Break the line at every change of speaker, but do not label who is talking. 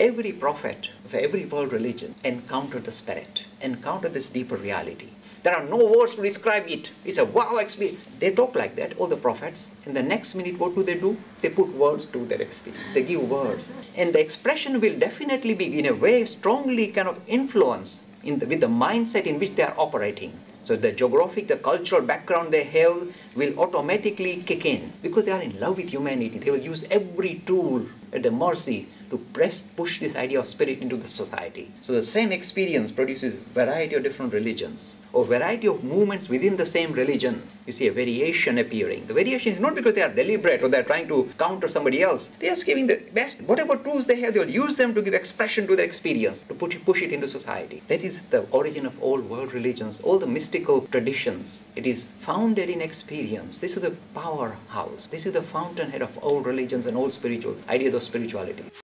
Every prophet of every world religion encountered the spirit, encountered this deeper reality. There are no words to describe it. It's a wow experience. They talk like that, all the prophets. In the next minute, what do they do? They put words to their experience. They give words. And the expression will definitely be, in a way, strongly kind of influence in the, with the mindset in which they are operating. So the geographic, the cultural background they have will automatically kick in because they are in love with humanity. They will use every tool at their mercy to press, push this idea of spirit into the society. So the same experience produces variety of different religions or variety of movements within the same religion. You see a variation appearing. The variation is not because they are deliberate or they are trying to counter somebody else. They are just giving the best, whatever tools they have, they will use them to give expression to their experience, to push it, push it into society. That is the origin of all world religions, all the mystical traditions. It is founded in experience. This is the powerhouse. This is the fountainhead of all religions and all spiritual ideas of spirituality.